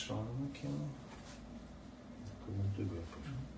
shronë në kjo. Në të gjithë për po. shumë. Mm.